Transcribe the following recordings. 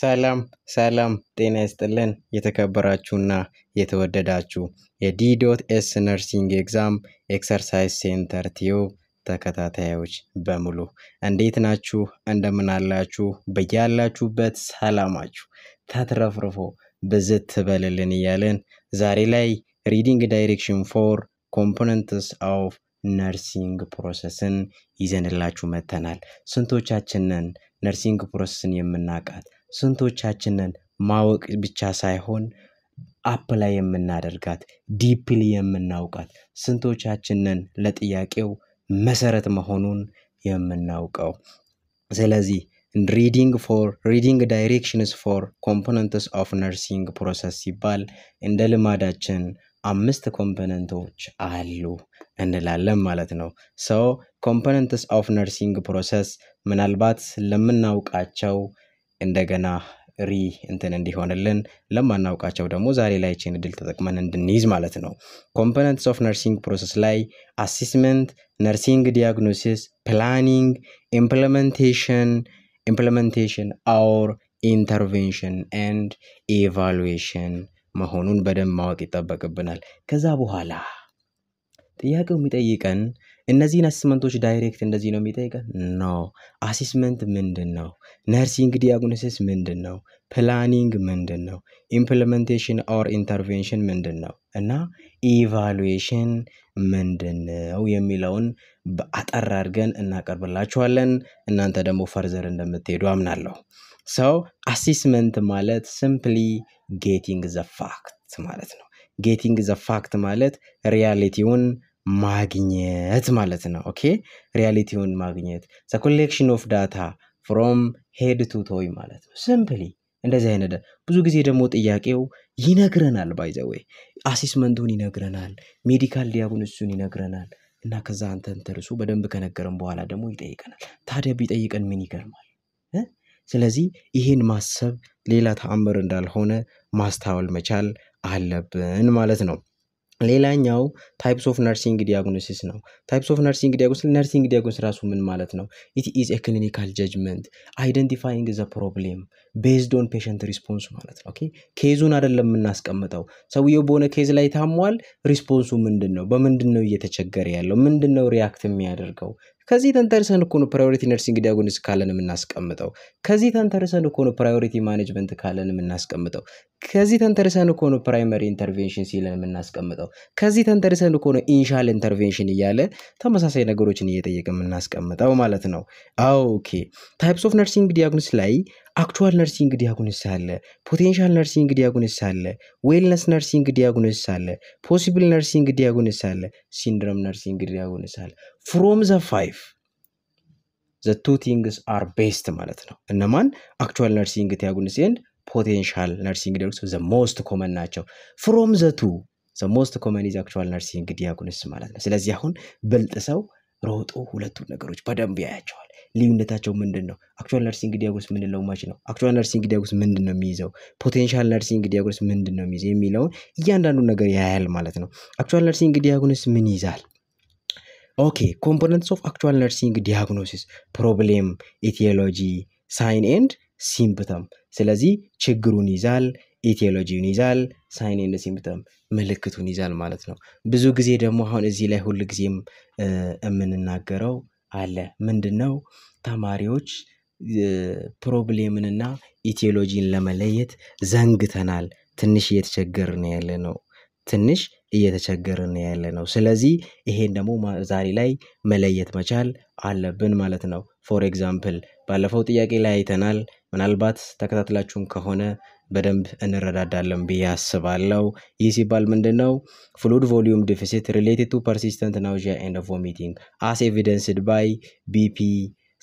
ሰላም ሰላም ጤና ይስጥልን የተከበራችሁና የተወደዳችሁ የ D dot S Nursing Exam Exercise Center Tube ተከታታዮች በሙሉ እንዴት ናችሁ? እንደምን አላችሁ? በያላችሁበት ሰላማችሁ ተትረፍርፎ ብዝት ትበልልን እያለን ዛሬ ላይ reading direction for components of nursing process ን ይዘንላችሁ መጥተናል። ስንቶቻችንን nursing process ን የምናውቃት? ስንቶቻችንን ማወቅ ብቻ ሳይሆን apply የምናደርጋት deeply የምናውቃት? ስንቶቻችንን ለጥያቄው መሰረት መሆኑን የምናውቀው? ስለዚህ reading for reading directions for components of nursing process ሲባል እንደ ልማዳችን አምስት component ኦች አሉ እንላለን ማለት ነው። so components of nursing process ምናልባት ለምናውቃቸው እንደገና re እንትን እንዲሆንልን ለማናውቃቸው ደግሞ ዛሬ ላይ ይህችን እድል ተጠቅመን እንድንይዝ ማለት ነው። components of nursing process ላይ assessment፣ nursing diagnosis፣ planning፣ implementation implementation or intervention and evaluation መሆኑን በደንብ ማወቅ ይጠበቅብናል። ከዛ በኋላ ጥያቄው የሚጠይቀን እነዚህን assessment ኦች direct እንደዚህ ነው የሚጠይቀን? no። assessment ምንድን ነው? nursing diagnosis ምንድን ነው? planning ምንድን ነው? implementation or intervention ምንድን ነው? እና evaluation ምንድን ነው የሚለውን አጠር አድርገን እናቀርብላችኋለን። እናንተ ደግሞ further እንደምትሄዱ አምናለሁ። so assessment ማለት simply getting the fact ማለት ነው። getting the fact ማለት reality ውን ማግኘት ማለት ነው። okay reality ውን ማግኘት the collection of data from head to toe ማለት ነው። simply እንደዚህ አይነት ብዙ ጊዜ ደግሞ ጥያቄው ይነግረናል። by the way assessment ኡን ይነግረናል፣ medical diagnosis ኡን ይነግረናል። እና ከዛ ከአንተ ተርሱ በደንብ ከነገረን በኋላ ደግሞ ይጠይቀናል። ታዲያ ቢጠይቀን ምን ይገርማል? ስለዚህ ይህን ማሰብ ሌላ ተአምር እንዳልሆነ ማስታወል መቻል አለብን ማለት ነው። ሌላኛው types of nursing diagnosis ነው። types of nursing diagnosis nursing diagnosis ራሱ ምን ማለት ነው? it is a clinical judgment identifying the problem based on patient response ማለት ነው። okay case ኡን አይደለም የምናስቀምጠው። ሰውየው በሆነ case ላይ ታሟል። response ኡ ምንድን ነው? በምንድን ነው እየተቸገረ ያለው? ምንድን ነው react የሚያደርገው? ከዚህ ተንተርሰን እኮ ነው priority nursing diagnosis ካለን የምናስቀምጠው። ከዚህ ተንተርሰን እኮ ነው priority management ካለን የምናስቀምጠው። ከዚህ ተንተርሰን እኮ ነው primary intervention ሲለን የምናስቀምጠው። ከዚህ ተንተርሰን እኮ ነው initial intervention እያለ ተመሳሳይ ነገሮችን እየጠየቀ የምናስቀምጠው ማለት ነው። okay types of nursing diagnosis ላይ actual nursing diagnosis አለ፣ potential nursing diagnosis አለ፣ wellness nursing diagnosis አለ፣ possible nursing diagnosis አለ፣ syndrome nursing diagnosis አለ። from the five the two things are best ማለት ነው። እነማን? actual nursing diagnosis and potential nursing diagnosis the most common ናቸው። from the two the most common is actual nursing diagnosis ማለት ነው። ስለዚህ አሁን ብልጥ ሰው ሮጦ ሁለቱን ነገሮች በደንብ ያያቸዋል። ልዩነታቸው ምንድን ነው? actual nursing diagnosis ምንለው መች ነው? actual nursing diagnosis ምንድን ነው የሚይዘው? potential nursing diagnosis ምንድን ነው የሚይዘው የሚለውን እያንዳንዱ ነገር ያያል ማለት ነው። actual nursing diagnosis ምን ይዛል? okay components of actual nursing diagnosis problem፣ etiology፣ sign and symptom። ስለዚህ ችግሩን ይዛል፣ etiology ውን ይዛል፣ sign symptom ምልክቱን ይዛል ማለት ነው። ብዙ ጊዜ ደግሞ አሁን እዚህ ላይ ሁል ጊዜም የምንናገረው አለ ምንድን ነው ተማሪዎች problem ንና etiology ን ለመለየት ዘንግተናል። ትንሽ እየተቸገርን ያለ ነው። ትንሽ እየተቸገርን ያለ ነው። ስለዚህ ይሄን ደግሞ ዛሬ ላይ መለየት መቻል አለብን ማለት ነው። for example ባለፈው ጥያቄ ላይ አይተናል። ምናልባት ተከታትላችሁም ከሆነ በደንብ እንረዳዳለን ብዬ አስባለሁ። ይህ ሲባል ምንድን ነው? fluid volume deficit related to persistent nausea and vomiting as evidenced by BP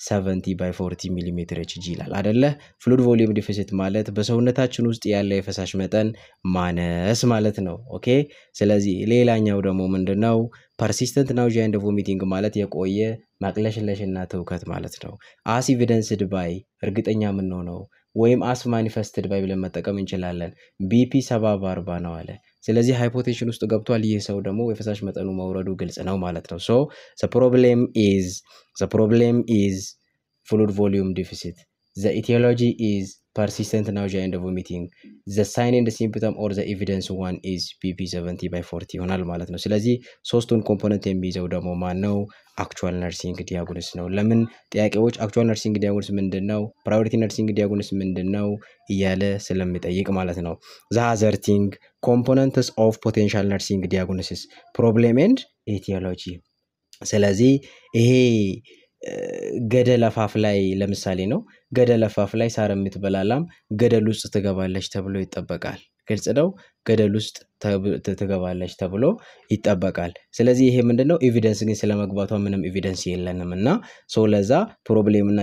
70 by 40 ሚሊሜትር Hg ይላል አደለ? fluid volume deficit ማለት በሰውነታችን ውስጥ ያለ የፈሳሽ መጠን ማነስ ማለት ነው። okay። ስለዚህ ሌላኛው ደግሞ ምንድን ነው? persistent nausea and vomiting ማለት የቆየ ማቅለሽለሽና ትውከት ማለት ነው። as evidenced by እርግጠኛ የምንሆነው ወይም as manifested by ብለን መጠቀም እንችላለን። BP ሰባ በአርባ ነው አለ። ስለዚህ hypotension ውስጥ ገብቷል። ይህ ሰው ደግሞ የፈሳሽ መጠኑ መውረዱ ግልጽ ነው ማለት ነው። so problem is problem is fluid volume deficit the etiology is persistent nausea and vomiting the sign and symptom or the evidence one is BP 70 by 40 ይሆናል ማለት ነው። ስለዚህ ሶስቱን component የሚይዘው ደግሞ ማን ነው? actual nursing diagnosis ነው። ለምን ጥያቄዎች actual nursing diagnosis ምንድን ነው፣ priority nursing diagnosis ምንድን ነው እያለ ስለሚጠይቅ ማለት ነው። the other thing components of potential nursing diagnosis problem and etiology። ስለዚህ ይሄ ገደል አፋፍ ላይ ለምሳሌ ነው። ገደል አፋፍ ላይ ሳር የምትበላ ላም ገደል ውስጥ ትገባለች ተብሎ ይጠበቃል። ግልጽ ነው። ገደል ውስጥ ትገባለች ተብሎ ይጠበቃል። ስለዚህ ይሄ ምንድን ነው? evidence ግን ስለመግባቷ ምንም evidence የለንም እና ሰው ለዛ problem እና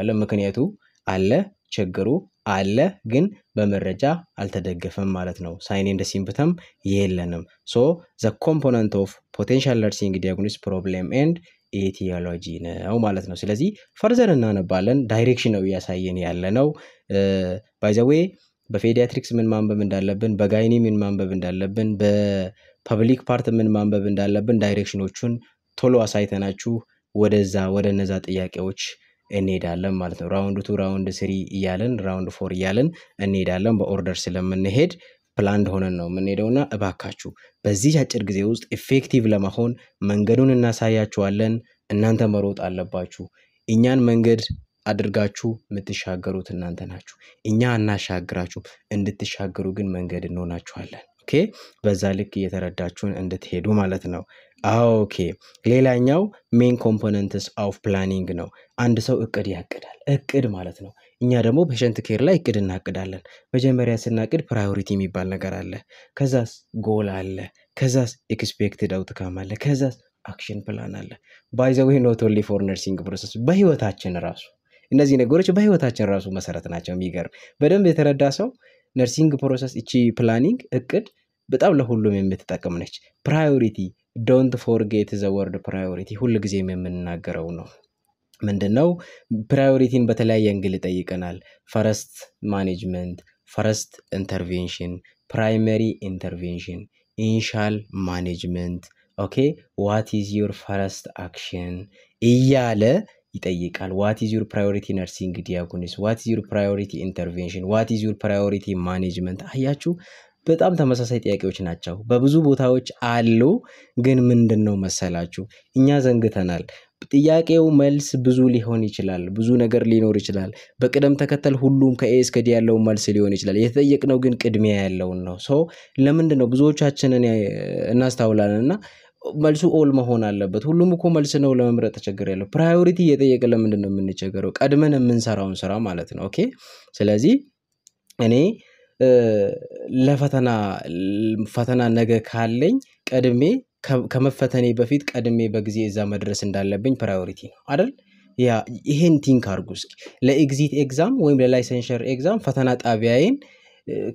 አለ። ምክንያቱ አለ፣ ችግሩ አለ፣ ግን በመረጃ አልተደገፈም ማለት ነው። sign and symptom የለንም። so the component of potential nursing diagnosis problem and etiology ነው ማለት ነው። ስለዚህ further እናነባለን። direction ነው እያሳየን ያለ ነው። by the way በ pediatrics ምን ማንበብ እንዳለብን፣ በ gyne ምን ማንበብ እንዳለብን፣ በ public part ምን ማንበብ እንዳለብን direction ኦቹን ቶሎ አሳይተናችሁ ወደዛ ወደ እነዛ ጥያቄዎች እንሄዳለን ማለት ነው። round two round three እያለን round four እያለን እንሄዳለን። በ order ስለምንሄድ planned ሆነን ነው የምንሄደውና እባካችሁ በዚህ አጭር ጊዜ ውስጥ effective ለመሆን መንገዱን እናሳያችኋለን። እናንተ መሮጥ አለባችሁ። እኛን መንገድ አድርጋችሁ የምትሻገሩት እናንተ ናችሁ። እኛ አናሻግራችሁም። እንድትሻገሩ ግን መንገድ እንሆናችኋለን። okay፣ በዛ ልክ እየተረዳችሁን እንድትሄዱ ማለት ነው። okay፣ ሌላኛው main components of planning ነው። አንድ ሰው እቅድ ያቅዳል። እቅድ ማለት ነው። እኛ ደግሞ patient care ላይ እቅድ እናቅዳለን። መጀመሪያ ስናቅድ priority የሚባል ነገር አለ። ከዛስ ጎል አለ። ከዛስ expected outcome አለ። ከዛስ action plan አለ። by the way not only for nursing process በህይወታችን ራሱ እነዚህ ነገሮች በህይወታችን ራሱ መሰረት ናቸው። የሚገርም በደንብ የተረዳ ሰው nursing process እቺ planning እቅድ በጣም ለሁሉም የምትጠቅም ነች። priority don't forget the word priority ሁል ጊዜም የምንናገረው ነው። ምንድን ነው priority ን በተለያየ angle ይጠይቀናል። first management፣ first intervention፣ primary intervention፣ initial management okay what is your first action እያለ ይጠይቃል። what is your priority nursing diagnosis፣ what is your priority intervention፣ what is your priority management። አያችሁ በጣም ተመሳሳይ ጥያቄዎች ናቸው። በብዙ ቦታዎች አሉ። ግን ምንድን ነው መሰላችሁ እኛ ዘንግተናል። ጥያቄው መልስ ብዙ ሊሆን ይችላል። ብዙ ነገር ሊኖር ይችላል። በቅደም ተከተል ሁሉም ከ A እስከ D ያለውን መልስ ሊሆን ይችላል። የተጠየቅነው ግን ቅድሚያ ያለውን ነው። so ለምንድን ነው ብዙዎቻችንን እናስተውላለን እና መልሱ all መሆን አለበት። ሁሉም እኮ መልስ ነው ለመምረጥ ተቸገር ያለው priority እየጠየቀ ለምንድን ነው የምንቸገረው? ቀድመን የምንሰራውን ስራ ማለት ነው። okay ስለዚህ እኔ ለፈተና ፈተና ነገ ካለኝ ቀድሜ ከመፈተኔ በፊት ቀድሜ በጊዜ እዛ መድረስ እንዳለብኝ priority ነው አይደል? ያ ይሄን think አድርጉ እስኪ። ለ exit exam ወይም ለ licensure exam ፈተና ጣቢያዬን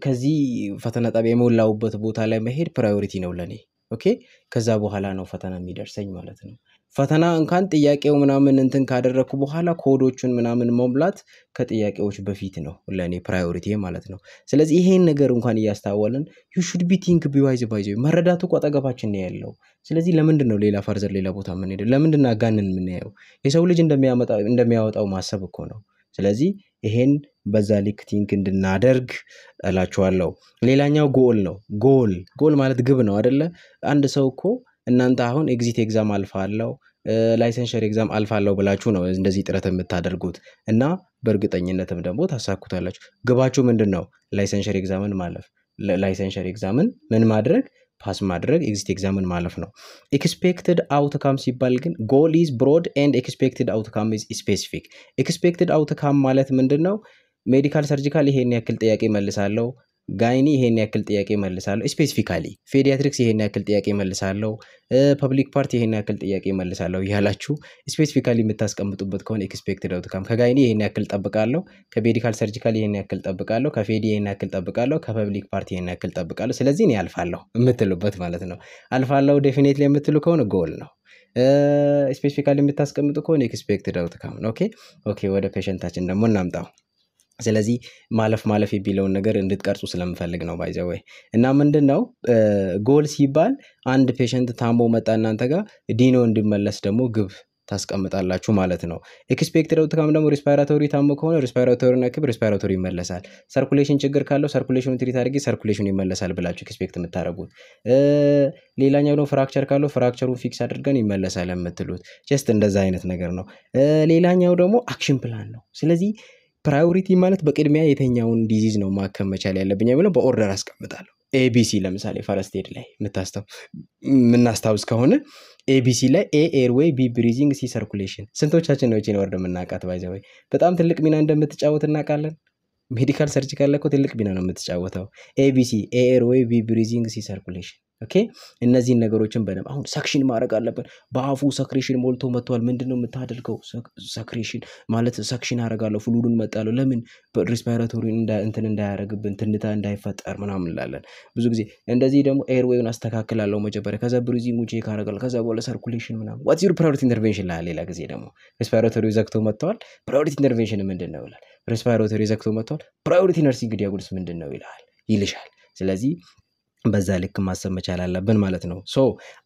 ከዚህ ፈተና ጣቢያ የሞላሁበት ቦታ ላይ መሄድ priority ነው ለኔ። okay ከዛ በኋላ ነው ፈተና የሚደርሰኝ ማለት ነው። ፈተና እንኳን ጥያቄው ምናምን እንትን ካደረግኩ በኋላ ኮዶቹን ምናምን መሙላት ከጥያቄዎች በፊት ነው ለእኔ priority ማለት ነው። ስለዚህ ይሄን ነገር እንኳን እያስተዋልን you should be think be wise by the መረዳቱ እኮ አጠገባችን ነው ያለው። ስለዚህ ለምንድን ነው ሌላ further ሌላ ቦታ የምንሄደው? ለምንድን ነው አጋንን የምናየው? የሰው ልጅ እንደሚያወጣው ማሰብ እኮ ነው። ስለዚህ ይሄን በዛ ልክ think እንድናደርግ እላችኋለሁ። ሌላኛው ጎል ነው። goal goal ማለት ግብ ነው አደለ? አንድ ሰው እኮ እናንተ አሁን exit exam አልፋለሁ licensure exam አልፋለሁ ብላችሁ ነው እንደዚህ ጥረት የምታደርጉት እና በእርግጠኝነትም ደግሞ ታሳኩታላችሁ። ግባችሁ ምንድን ነው? licensure exam ን ማለፍ። licensure exam ን ምን ማድረግ pass ማድረግ exit exam ን ማለፍ ነው። expected outcome ሲባል ግን goal is broad and expected outcome is specific። expected outcome ማለት ምንድን ነው? medical surgical ይሄን ያክል ጥያቄ መልሳለሁ፣ gyne ይሄን ያክል ጥያቄ መልሳለሁ፣ specifically pediatrics ይሄን ያክል ጥያቄ መልሳለሁ፣ public part ይሄን ያክል ጥያቄ መልሳለሁ እያላችሁ specifically የምታስቀምጡበት ከሆነ expected outcome ከ gyne ይሄን ያክል ጠብቃለሁ፣ ከ medical surgical ይሄን ያክል ጠብቃለሁ፣ ከ pedi ይሄን ያክል ጠብቃለሁ፣ ከ public part ይሄን ያክል ጠብቃለሁ፣ ስለዚህ እኔ አልፋለሁ የምትሉበት ማለት ነው። አልፋለሁ definitely የምትሉ ከሆነ ጎል ነው። specifically የምታስቀምጡ ከሆነ expected outcome ነው። okay okay። ወደ patient ኣችን ደግሞ እናምጣው። ስለዚህ ማለፍ ማለፍ የሚለውን ነገር እንድትቀርጹ ስለምፈልግ ነው by the way እና ምንድን ነው ጎል ሲባል አንድ patient ታሞ መጣ እናንተ ጋር ድኖ እንዲመለስ ደግሞ ግብ ታስቀምጣላችሁ ማለት ነው። expected outcome ደግሞ respiratory ታሞ ከሆነ respiratory ን አክሜ respiratory ይመለሳል። circulation ችግር ካለው circulation ኑ treat አድርጌ circulation ኑ ይመለሳል ብላችሁ expect የምታደርጉት። ሌላኛው ደግሞ fracture ካለው fracture ኡን fix አድርገን ይመለሳል የምትሉት just እንደዛ አይነት ነገር ነው። ሌላኛው ደግሞ action plan ነው። ስለዚህ priority ማለት በቅድሚያ የትኛውን disease ነው ማከም መቻል ያለብኝ የሚለው በ order አስቀምጣለሁ። ABC ለምሳሌ first aid ላይ የምናስታውስ ከሆነ ABC ላይ A airway፣ B breathing፣ C circulation። ስንቶቻችን ነው ይችን word የምናውቃት? by the way በጣም ትልቅ ሚና እንደምትጫወት እናውቃለን። medical surgical ላይ እኮ ትልቅ ሚና ነው የምትጫወተው። ABC A airway፣ B breathing፣ C circulation። okay እነዚህን ነገሮችን በደንብ አሁን suction ማድረግ አለብን። በአፉ secretion ሞልቶ መጥቷል። ምንድን ነው የምታደርገው? secretion ማለት suction አደርጋለሁ፣ fluid ኡን መጥጣለሁ። ለምን respiratory እንትን እንዳያደርግብን ትንታ እንዳይፈጠር ምናምን እንላለን ብዙ ጊዜ። እንደዚህ ደግሞ airway ውን አስተካክላለሁ መጀመሪያ፣ ከዛ breathing check አደርጋለሁ፣ ከዛ በኋላ circulation ምናምን። what's your priority intervention ይላል። ሌላ ጊዜ ደግሞ respiratory ዘግቶ መጥተዋል። priority intervention ምንድን ነው ይላል። respiratory ዘግቶ መጥተዋል። priority nursing diagnosis ምንድን ነው ይልሻል። ስለዚህ በዛ ልክ ማሰብ መቻል አለብን ማለት ነው። so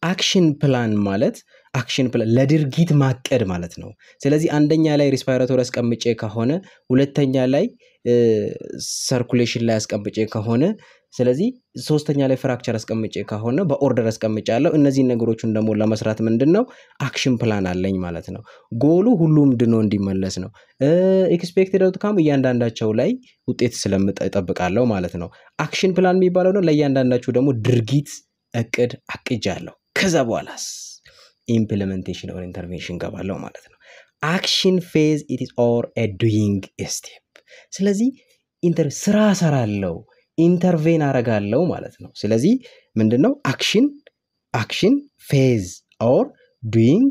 action plan ማለት action plan ለድርጊት ማቀድ ማለት ነው። ስለዚህ አንደኛ ላይ respiratory አስቀምጬ ከሆነ ሁለተኛ ላይ circulation ላይ አስቀምጬ ከሆነ ስለዚህ ሶስተኛ ላይ fracture አስቀምጬ ከሆነ በ order አስቀምጫለሁ። እነዚህን ነገሮችን ደግሞ ለመስራት ምንድን ነው action plan አለኝ ማለት ነው። ጎሉ ሁሉም ድኖ እንዲመለስ ነው። expected outcome እያንዳንዳቸው ላይ ውጤት ስለምጠብቃለሁ ማለት ነው። action plan የሚባለው ነው። ለእያንዳንዳችሁ ደግሞ ድርጊት እቅድ አቅጃለሁ። ከዛ በኋላስ implementation or intervention ገባለሁ ማለት ነው። action phase it is or doing step። ስለዚህ ስራ ሰራለው intervene አረጋለው ማለት ነው። ስለዚህ ምንድነው action action phase or doing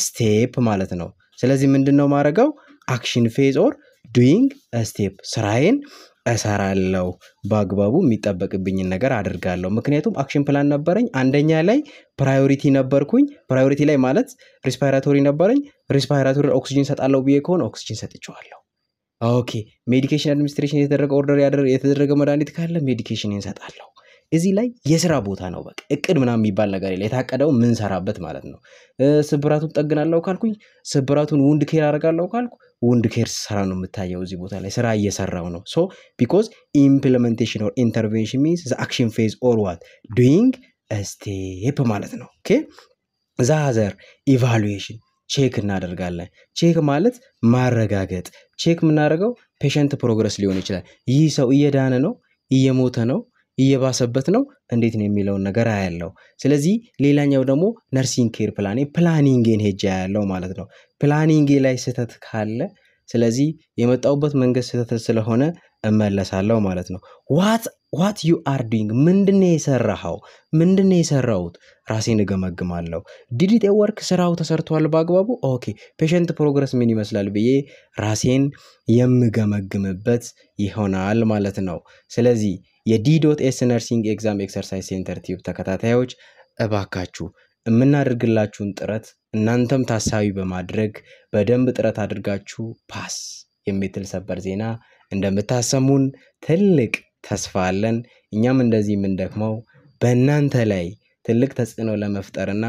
step ማለት ነው። ስለዚህ ምንድነው ማድረገው action phase or doing step ስራዬን እሰራለው በአግባቡ የሚጠበቅብኝን ነገር አድርጋለሁ። ምክንያቱም action plan ነበረኝ። አንደኛ ላይ priority ነበርኩኝ። priority ላይ ማለት respiratory ነበረኝ። respiratory ኦክሲጅን ሰጣለሁ ብዬ ከሆነ ኦክሲጅን ሰጥቼዋለሁ። okay medication administration የተደረገ order የተደረገ መድኃኒት ካለ medication እንሰጣለሁ። እዚህ ላይ የስራ ቦታ ነው። በቃ እቅድ ምናምን የሚባል ነገር የለ። የታቀደው ምንሰራበት ማለት ነው። ስብራቱን ጠግናለሁ ካልኩኝ ስብራቱን wound care አደርጋለሁ ካልኩ wound care ስራ ነው የምታየው እዚህ ቦታ ላይ ስራ እየሰራው ነው። so because implementation or intervention means action phase or what doing step ማለት ነው። okay the other evaluation check እናደርጋለን። check ማለት ማረጋገጥ። check የምናደርገው patient progress ሊሆን ይችላል። ይህ ሰው እየዳነ ነው፣ እየሞተ ነው፣ እየባሰበት ነው፣ እንዴት ነው የሚለውን ነገር አያለው። ስለዚህ ሌላኛው ደግሞ nursing care plan ኤ planning ኤን ሄጃ ያለው ማለት ነው። planning ኤ ላይ ስህተት ካለ ስለዚህ የመጣሁበት መንገድ ስህተት ስለሆነ እመለሳለሁ ማለት ነው። what what you are doing ምንድነው የሰራኸው? ምንድነው የሰራሁት? ራሴን እገመግማለሁ። did it work ስራው ተሰርቷል በአግባቡ okay። patient progress ምን ይመስላል ብዬ ራሴን የምገመግምበት ይሆናል ማለት ነው። ስለዚህ የዲዶት ኤስ nursing exam exercise center tube ተከታታዮች እባካችሁ የምናደርግላችሁን ጥረት እናንተም ታሳቢ በማድረግ በደንብ ጥረት አድርጋችሁ pass የምትል ሰበር ዜና እንደምታሰሙን ትልቅ ተስፋ አለን። እኛም እንደዚህ የምንደክመው በእናንተ ላይ ትልቅ ተጽዕኖ ለመፍጠርና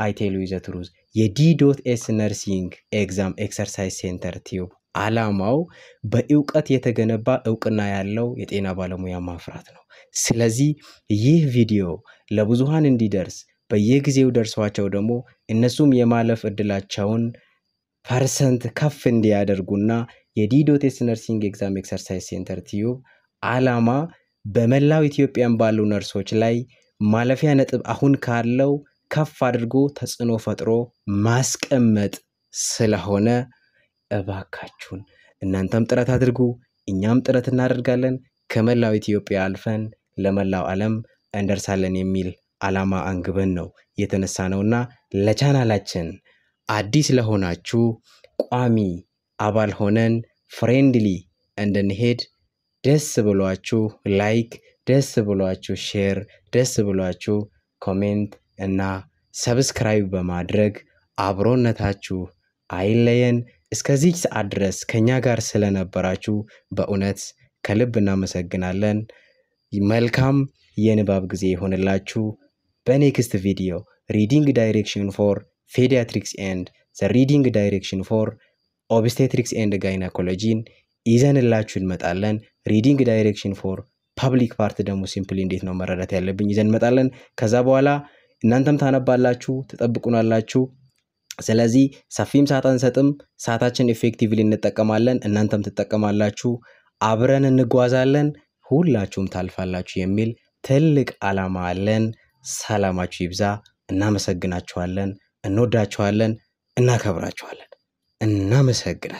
I tell you the truth የዲዶት ኤስ nursing exam exercise center tube ዓላማው በእውቀት የተገነባ እውቅና ያለው የጤና ባለሙያ ማፍራት ነው። ስለዚህ ይህ ቪዲዮ ለብዙሃን እንዲደርስ በየጊዜው ደርሷቸው ደግሞ እነሱም የማለፍ እድላቸውን percent ከፍ እንዲያደርጉና የዲዶቴስ nursing exam exercise center tube ዓላማ በመላው ኢትዮጵያን ባሉ ነርሶች ላይ ማለፊያ ነጥብ አሁን ካለው ከፍ አድርጎ ተጽዕኖ ፈጥሮ ማስቀመጥ ስለሆነ እባካችሁን እናንተም ጥረት አድርጉ፣ እኛም ጥረት እናደርጋለን። ከመላው ኢትዮጵያ አልፈን ለመላው ዓለም እንደርሳለን የሚል ዓላማ አንግበን ነው የተነሳ ነውና ለቻናላችን አዲስ ለሆናችሁ ቋሚ አባል ሆነን friendly እንድንሄድ ደስ ብሏችሁ like፣ ደስ ብሏችሁ share፣ ደስ ብሏችሁ comment እና subscribe በማድረግ አብሮነታችሁ አይለየን። እስከዚህ ሰዓት ድረስ ከኛ ጋር ስለነበራችሁ በእውነት ከልብ እናመሰግናለን። መልካም የንባብ ጊዜ ይሆንላችሁ። በ next ቪዲዮ reading direction for pediatrics and the reading direction for obstetrics and gynecology ን ይዘንላችሁ እንመጣለን። reading direction for public part ደግሞ simply እንዴት ነው መረዳት ያለብኝ ይዘን እንመጣለን። ከዛ በኋላ እናንተም ታነባላችሁ፣ ትጠብቁናላችሁ። ስለዚህ ሰፊም ሰዓት አንሰጥም። ሰዓታችን effectively እንጠቀማለን፣ እናንተም ትጠቀማላችሁ። አብረን እንጓዛለን፣ ሁላችሁም ታልፋላችሁ የሚል ትልቅ ዓላማ አለን። ሰላማችሁ ይብዛ። እናመሰግናችኋለን፣ እንወዳችኋለን፣ እናከብራችኋለን። እናመሰግናለን።